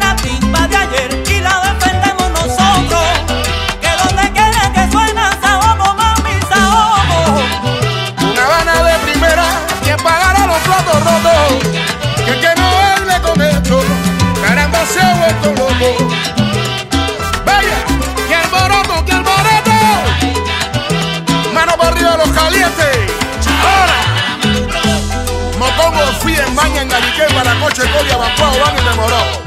La pinta de ayer y la defendemos nosotros. Que donde quede que suena sahogo con mis sahogo Una gana de primera, quien pagará los platos rotos. Que es que no él me cometo, que era demasiado el tubo Bella, que alboroto, que alboroto. Mano para arriba los calientes. Ahora, mocongo, fui en baña en la la coche, coria, barra vamos, vamos, enamorado.